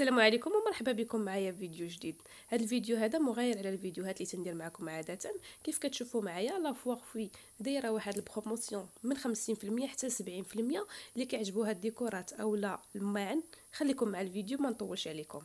السلام عليكم ومرحبا بكم معايا في فيديو جديد. هذا الفيديو هذا مغاير على الفيديوهات اللي تندير معكم عادة. كيف كتشوفوا معايا؟ La Foir'Fouille دايرة واحد ال promotion من 50% حتى 70% اللي كيعجبوا هاد الديكورات اولا الماعن خليكم مع الفيديو ما نطولش عليكم.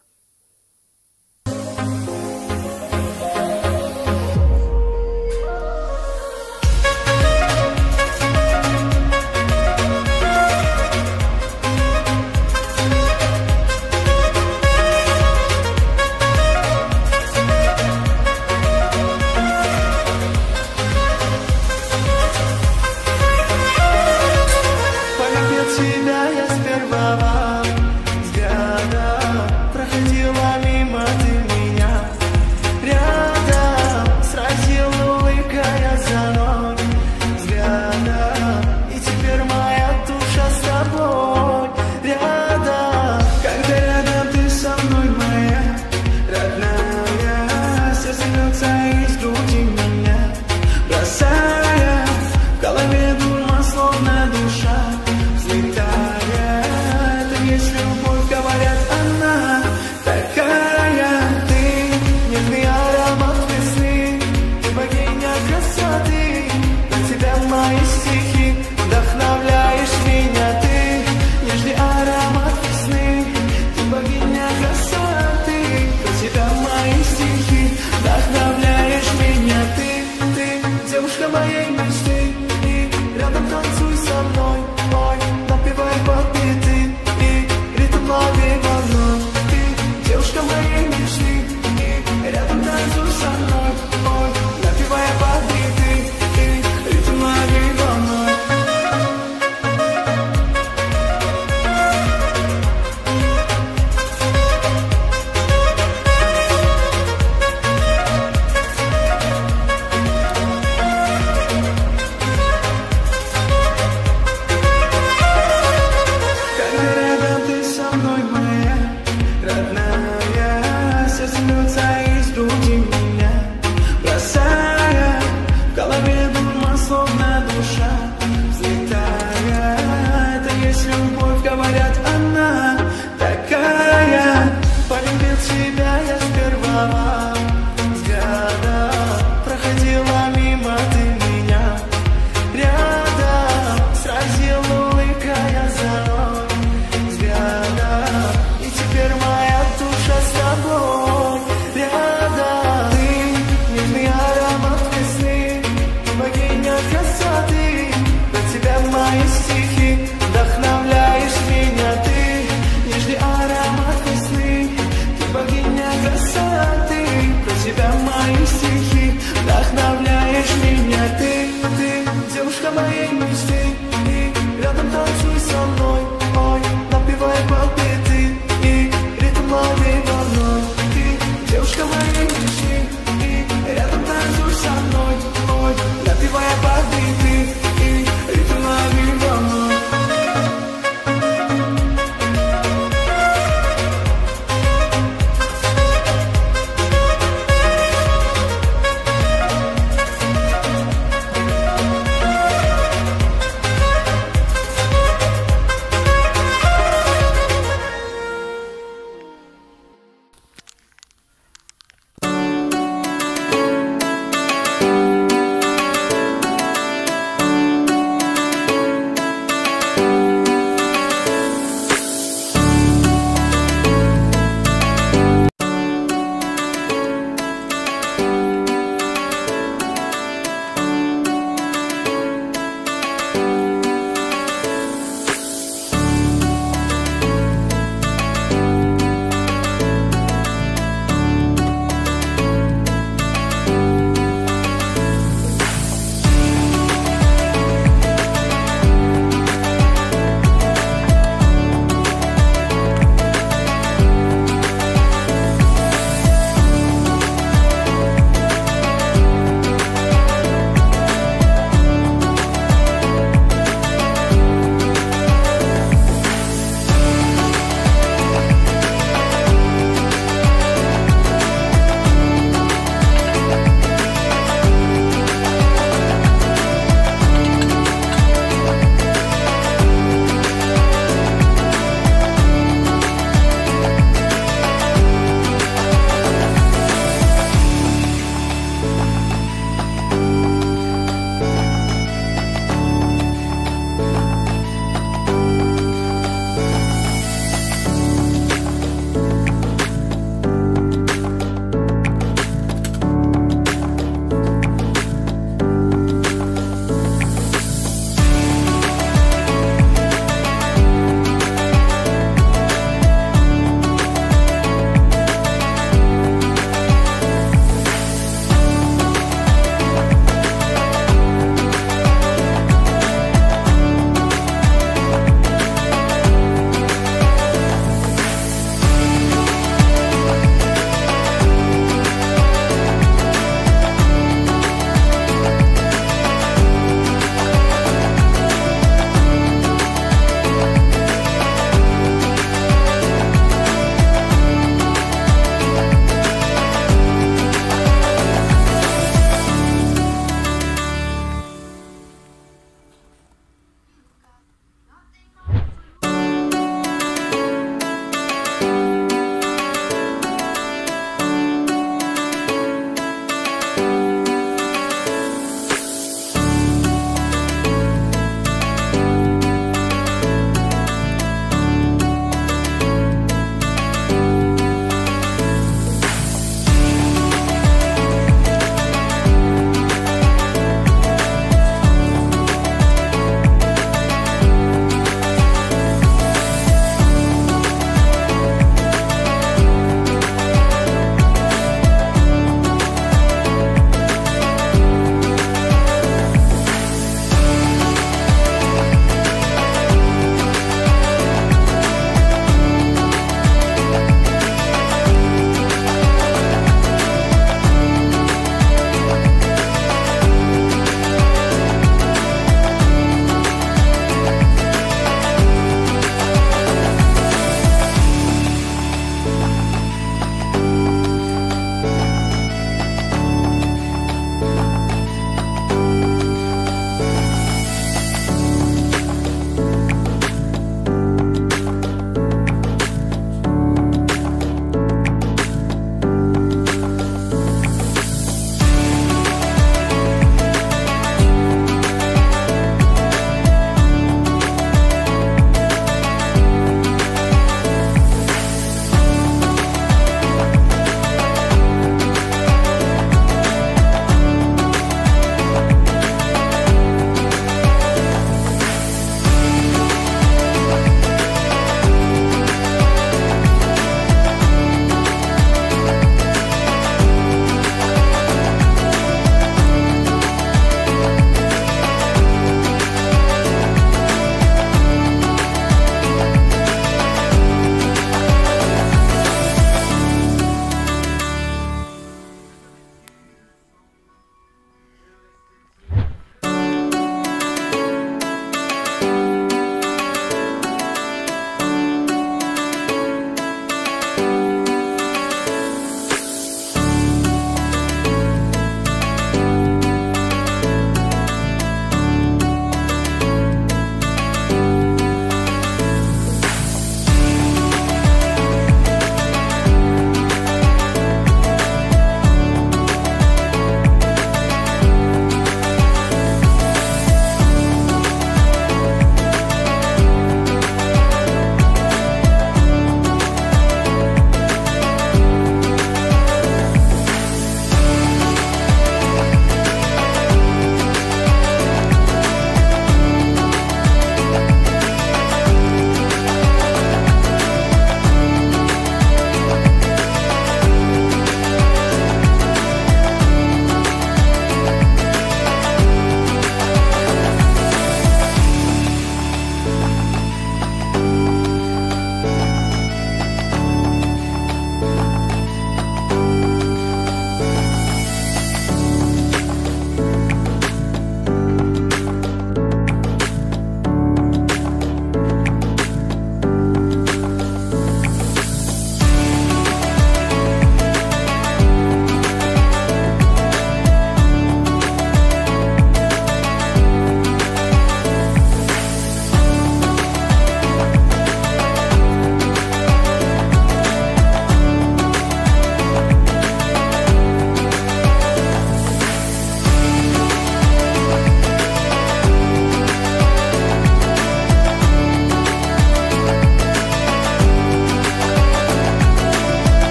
есть говорят, она такая Ты. Нежный аромат весны, ты богиня красоты. На тебя мои стихи, вдохновляешь меня Ты. Нежный аромат весны, ты богиня красоты. На тебя мои стихи, вдохновляешь меня Ты, ты, девушка моей Barbara.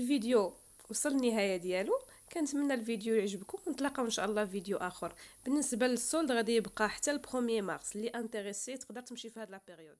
الفيديو وصل النهاية ديالو. كنتمنى الفيديو يعجبكم. ونتلاقاو إن شاء الله في فيديو آخر. بالنسبة لل soldes غادي يبقى حتى ل 1 مارس اللي intéressé تقدر تمشي في هاد la période